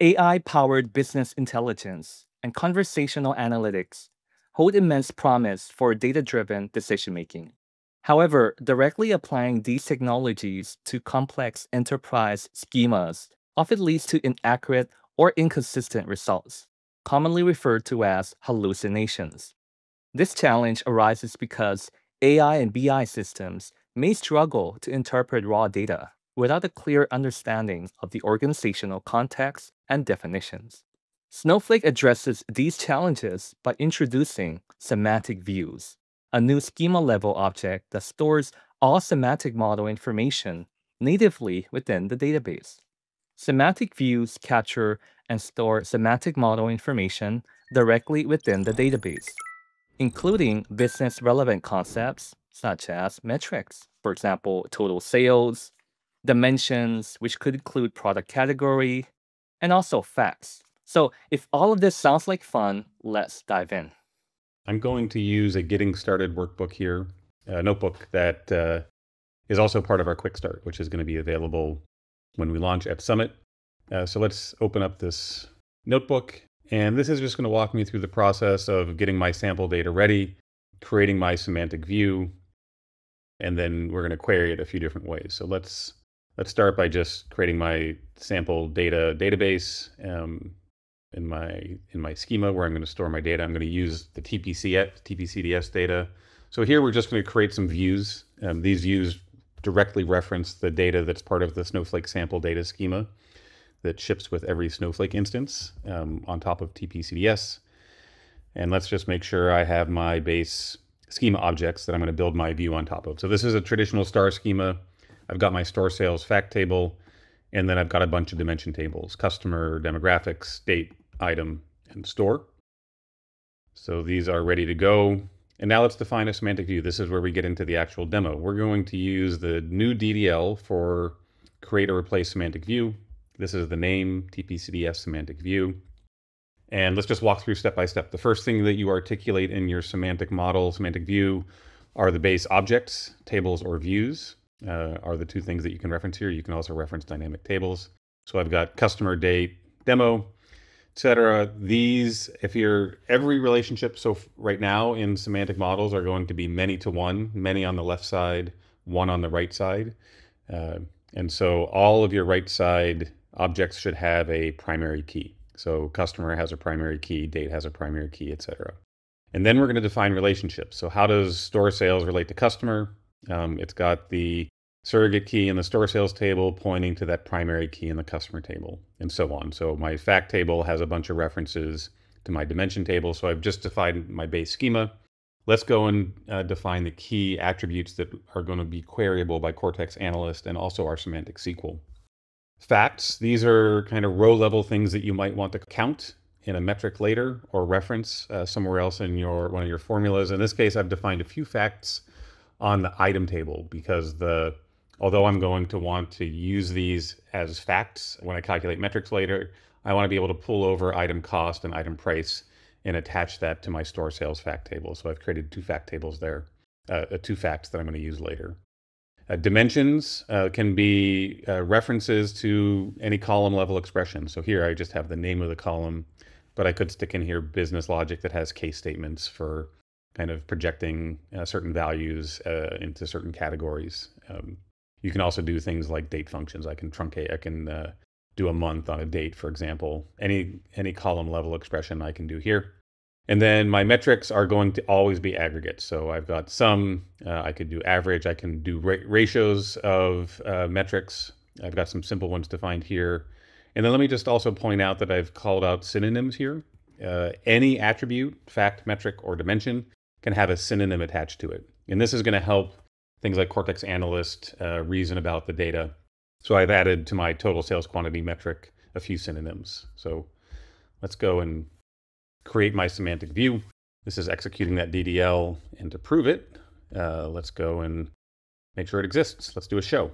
AI powered business intelligence and conversational analytics hold immense promise for data driven decision making. However, directly applying these technologies to complex enterprise schemas often leads to inaccurate or inconsistent results, commonly referred to as hallucinations. This challenge arises because AI and BI systems may struggle to interpret raw data without a clear understanding of the organizational context and definitions. Snowflake addresses these challenges by introducing semantic views, a new schema level object that stores all semantic model information natively within the database. Semantic views capture and store semantic model information directly within the database, including business relevant concepts such as metrics, for example, total sales, dimensions, which could include product category, and also facts. So if all of this sounds like fun, let's dive in. I'm going to use a getting started workbook here, a notebook that uh, is also part of our quick start, which is going to be available when we launch at Summit. Uh, so let's open up this notebook. And this is just going to walk me through the process of getting my sample data ready, creating my semantic view, and then we're going to query it a few different ways. So let's let's start by just creating my sample data database um, in my in my schema where I'm going to store my data. I'm going to use the TPC TPCDS data. So here we're just going to create some views. Um, these views directly reference the data that's part of the Snowflake sample data schema that ships with every Snowflake instance um, on top of TPCDS. And let's just make sure I have my base schema objects that I'm going to build my view on top of. So this is a traditional star schema. I've got my store sales fact table, and then I've got a bunch of dimension tables, customer, demographics, date, item, and store. So these are ready to go. And now let's define a semantic view. This is where we get into the actual demo. We're going to use the new DDL for create or replace semantic view. This is the name, TPCDS semantic view. And let's just walk through step by step. The first thing that you articulate in your semantic model, semantic view, are the base objects, tables or views uh, are the two things that you can reference here. You can also reference dynamic tables. So I've got customer date, demo, etc. These, if you're every relationship, so right now in semantic models are going to be many to one, many on the left side, one on the right side. Uh, and so all of your right side objects should have a primary key. So customer has a primary key, date has a primary key, etc. And then we're going to define relationships. So how does store sales relate to customer? Um, it's got the surrogate key in the store sales table pointing to that primary key in the customer table, and so on. So my fact table has a bunch of references to my dimension table. So I've just defined my base schema. Let's go and uh, define the key attributes that are going to be queryable by Cortex Analyst and also our semantic SQL. Facts, these are kind of row level things that you might want to count in a metric later or reference uh, somewhere else in your one of your formulas. In this case, I've defined a few facts on the item table because the although I'm going to want to use these as facts when I calculate metrics later, I want to be able to pull over item cost and item price and attach that to my store sales fact table. So I've created two fact tables there, uh, uh two facts that I'm going to use later. Uh, dimensions uh, can be uh, references to any column level expression. So here I just have the name of the column, but I could stick in here business logic that has case statements for kind of projecting uh, certain values into certain categories. Um, you can also do things like date functions. I can truncate, I can uh, do a month on a date, for example. Any any column level expression I can do here. And then my metrics are going to always be aggregates. So I've got some, uh, I could do average, I can do ra ratios of uh, metrics. I've got some simple ones defined here. And then let me just also point out that I've called out synonyms here. Uh, any attribute, fact, metric, or dimension can have a synonym attached to it. And this is going to help things like Cortex Analyst uh, reason about the data. So I've added to my total sales quantity metric a few synonyms. So let's go and create my semantic view. This is executing that DDL. And to prove it, uh, let's go and make sure it exists. Let's do a show.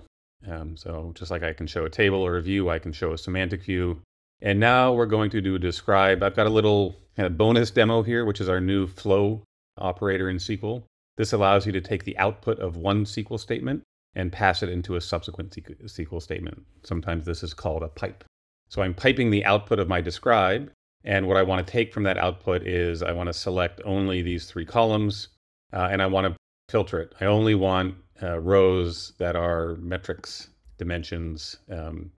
Um, so just like I can show a table or a view, I can show a semantic view. And now we're going to do describe. I've got a little kind of bonus demo here, which is our new flow operator in SQL. This allows you to take the output of one SQL statement and pass it into a subsequent SQL statement. Sometimes this is called a pipe. So I'm piping the output of my describe. And what I want to take from that output is I want to select only these three columns uh, and I want to filter it. I only want uh, rows that are metrics, dimensions, um,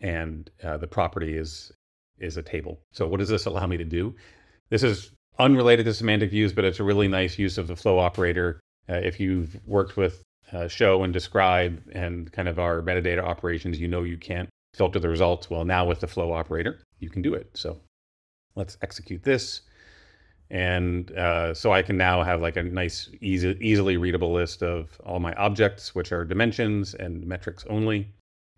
and uh, the property is is a table. So what does this allow me to do? This is unrelated to semantic views, but it's a really nice use of the flow operator. Uh, if you've worked with uh, show and describe and kind of our metadata operations, you know you can't filter the results. Well, now with the flow operator, you can do it. So let's execute this. And uh, so I can now have like a nice, easy, easily readable list of all my objects, which are dimensions and metrics only.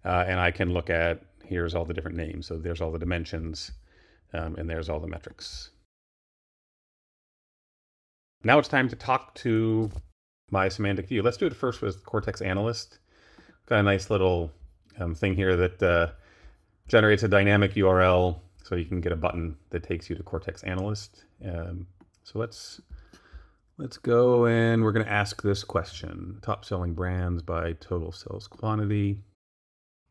Uh, and I can look at, here's all the different names. So there's all the dimensions um, and there's all the metrics. Now it's time to talk to my semantic view. Let's do it first with Cortex Analyst. Got a nice little um, thing here that uh, generates a dynamic URL so you can get a button that takes you to Cortex Analyst. Um, so let's let's go and we're going to ask this question: top selling brands by total sales quantity.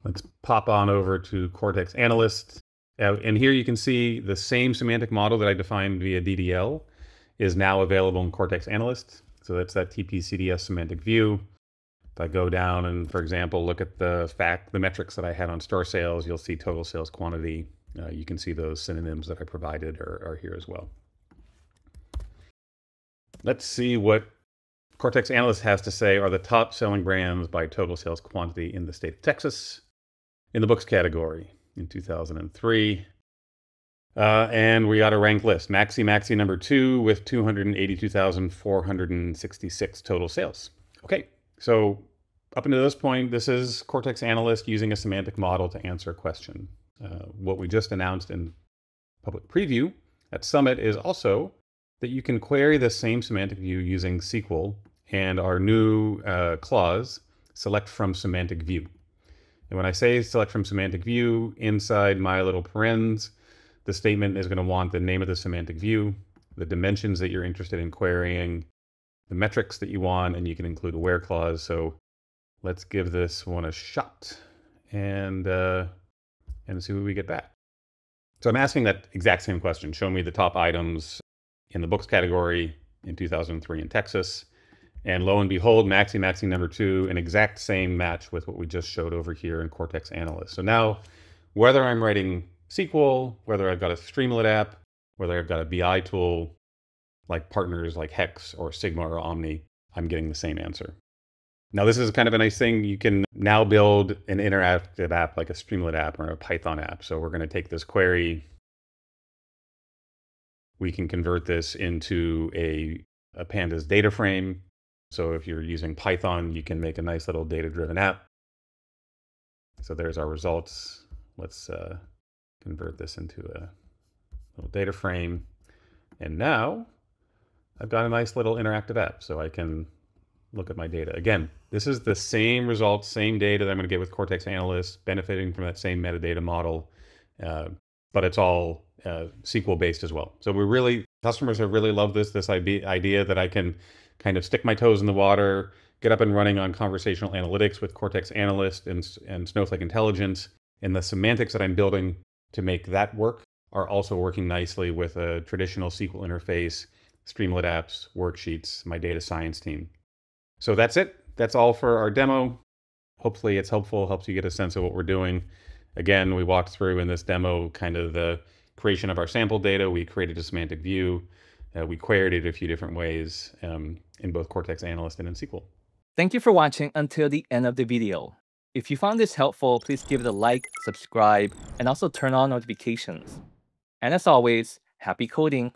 Let's pop on over to Cortex Analyst. Uh, and here you can see the same semantic model that I defined via DDL is now available in Cortex Analyst. So that's that TP-CDS semantic view. If I go down and, for example, look at the fact, the metrics that I had on store sales, you'll see total sales quantity. Uh, you can see those synonyms that I provided are, are here as well. Let's see what Cortex Analyst has to say are the top selling brands by total sales quantity in the state of Texas in the books category in 2003. Uh, and we got a ranked list. Maxi Maxi number two with 282,466 total sales. Okay, so up until this point, this is Cortex Analyst using a semantic model to answer a question. Uh, what we just announced in public preview at Summit is also that you can query the same semantic view using SQL and our new uh, clause, select from semantic view. And when I say select from semantic view, inside my little parens, the statement is going to want the name of the semantic view, the dimensions that you're interested in querying, the metrics that you want, and you can include a where clause. So let's give this one a shot and, uh, and see what we get back. So I'm asking that exact same question. Show me the top items in the books category in 2003 in Texas. And lo and behold, Maxi Maxi number two, an exact same match with what we just showed over here in Cortex Analyst. So now, whether I'm writing SQL, whether I've got a Streamlit app, whether I've got a BI tool like partners like Hex or Sigma or Omni, I'm getting the same answer. Now, this is kind of a nice thing. You can now build an interactive app like a Streamlit app or a Python app. So we're going to take this query. We can convert this into a, a pandas data frame. So if you're using Python, you can make a nice little data-driven app. So there's our results. Let's uh, convert this into a little data frame. And now I've got a nice little interactive app so I can look at my data. Again, this is the same results, same data that I'm going to get with Cortex Analyst, benefiting from that same metadata model, uh, but it's all uh, SQL based as well. So we really, customers have really loved this, this idea that I can kind of stick my toes in the water, get up and running on conversational analytics with Cortex Analyst and, and Snowflake Intelligence. And the semantics that I'm building to make that work are also working nicely with a traditional SQL interface, Streamlit apps, worksheets, my data science team. So that's it. That's all for our demo. Hopefully it's helpful, helps you get a sense of what we're doing. Again, we walked through in this demo kind of the creation of our sample data. We created a semantic view. Uh, we queried it a few different ways um, in both Cortex Analyst and in SQL. Thank you for watching until the end of the video. If you found this helpful, please give it a like, subscribe, and also turn on notifications. And as always, happy coding!